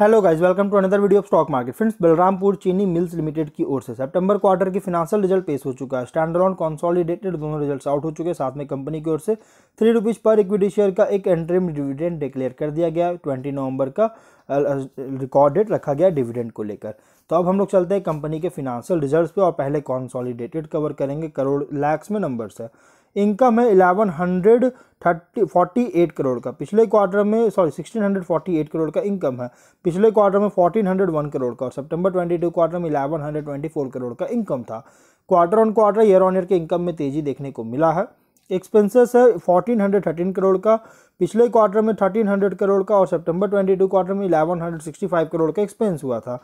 Hello guys welcome to another video of stock market friends Balrampur Chini mills limited की ओर से सितंबर quarter की फिनेंशियल रिज़ल्ट पेश हो चुका है। स्टैंड ऑन कॉन्सॉलिडेटेड दोनों रिजल्ट्स आउट हो चुके हैं। साथ में कंपनी की ओर से थ्री रुपीज़ पर इक्विटी शेयर का एक एंट्रीम डिविडेंड डिक्लेयर कर दिया गया ट्वेंटी नवंबर का रिकॉर्ड डेट रखा गया डिविडेंड को लेकर। तो अब हम लोग चलते हैं कंपनी के फिनेंशियल रिज़ल्ट पर और पहले कॉन्सॉलिडेटेड कवर करेंगे। करोड़ लैक्स में नंबर्स है। इनकम है eleven hundred thirty forty eight crore का, पिछले क्वार्टर में sorry sixteen hundred forty eight crore का इनकम है। पिछले क्वार्टर में फोर्टीन हंड्रेड वन करोड़ का और सितंबर ट्वेंटी टू क्वार्टर में eleven hundred twenty four crore का इनकम था। Quarter on quarter year on year के इनकम में तेज़ी देखने को मिला है। एक्सपेंसेस है फोर्टीन हंड्रेड थर्टीन करोड़ का, पिछले क्वार्टर में थर्टीन हंड्रेड करोड़ का और सितंबर ट्वेंटी टू क्वार्टर में eleven hundred sixty five crore का एक्सपेंस हुआ था।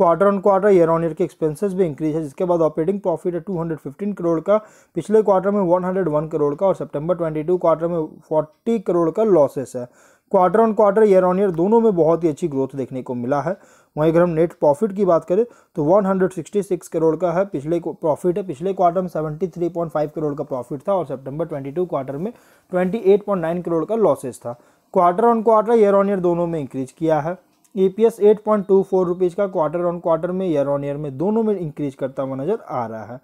Quarter on quarter year on year के एक्सपेंसेस भी इंक्रीज है, जिसके बाद ऑपरेटिंग प्रॉफिट है 215 करोड़ का, पिछले क्वार्टर में 101 करोड़ का और सितंबर 22 क्वार्टर में 40 करोड़ का लॉसेस है। Quarter on quarter year on year दोनों में बहुत ही अच्छी ग्रोथ देखने को मिला है। वहीं अगर हम नेट प्रॉफिट की बात करें तो 166 करोड़ का है, पिछले प्रॉफिट है, पिछले क्वार्टर में 73.5 करोड़ का प्रॉफिट था और सितंबर 22 क्वार्टर में 28.9 करोड़ का लॉसेस था। Quarter on quarter year on year दोनों में इंक्रीज किया है। E P S eight point two four rupees का क्वार्टर ऑन क्वार्टर में ईयर ऑन ईयर में दोनों में इंक्रीज करता हुआ नज़र आ रहा है।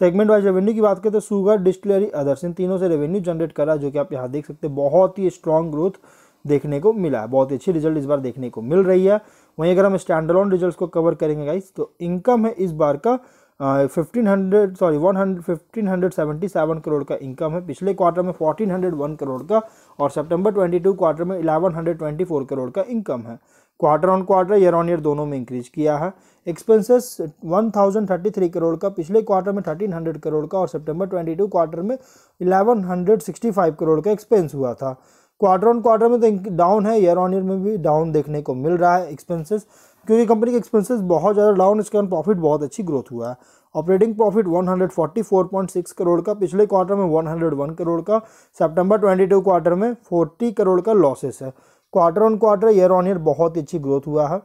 सेगमेंट वाइज रेवेन्यू की बात करें तो शुगर डिस्टिलरी अदर्स इन तीनों से रेवेन्यू जनरेट करा, जो कि आप यहाँ देख सकते हैं, बहुत ही स्ट्रॉन्ग ग्रोथ देखने को मिला है, बहुत ही अच्छी रिज़ल्ट इस बार देखने को मिल रही है। वहीं अगर हम स्टैंड रिज़ल्ट को कवर करेंगे गाइस तो इनकम है इस बार का fifteen hundred sorry one hundred fifteen hundred seventy seven crore का इनकम है। पिछले क्वार्टर में फोर्टीन हंड्रेड वन करोड़ का और सितंबर ट्वेंटी टू क्वार्टर में eleven hundred twenty four crore का इनकम है। Quarter on quarter year on year दोनों में इंक्रीज किया है। एक्सपेंसेस 1033 करोड़ का, पिछले क्वार्टर में 1300 करोड़ का और सितंबर 22 क्वार्टर में 1165 करोड़ का एक्सपेंस हुआ था। क्वार्टर ऑन क्वार्टर में तो डाउन है ईयर ऑन ईयर में भी डाउन देखने को मिल रहा है एक्सपेंसेस क्योंकि कंपनी के एक्सपेंसेस बहुत ज़्यादा डाउन इसके कारण प्रॉफिट बहुत अच्छी ग्रोथ हुआ है। ऑपरेटिंग प्रॉफिट 144.6 करोड़ का, पिछले क्वार्टर में 101 करोड़ का सितंबर 22 क्वार्टर में 40 करोड़ का लॉसेस है। Quarter on quarter year on year बहुत ही अच्छी ग्रोथ हुआ है।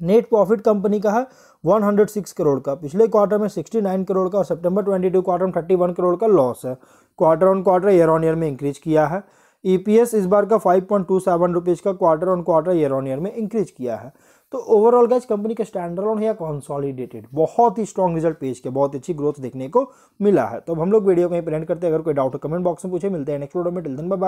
नेट प्रॉफिट कंपनी का है 106 करोड़ का। पिछले क्वार्टर में 69 करोड़ का और सितंबर 22 क्वार्टर में 31 करोड़ का लॉस है। Quarter on quarter year on year में इंक्रीज किया है। ईपीएस इस बार का 5.27 पॉइंट रुपीज़ का quarter on quarter year on year में इंक्रीज किया है। तो ओवरऑल गैस कंपनी का स्टैंडर्ड ऑन या कॉन्सॉलिडेटेड बहुत ही स्ट्रॉन्ग रिज़ल्ट पेश किया, बहुत अच्छी ग्रोथ देखने को मिला है। तो अब हम लोग वीडियो कहीं प्रेंट करते हैं। अगर कोई डाउट कमेंट बॉक्स में पूछे। मिलते हैं नेक्स्ट वीडियो में। Till then bye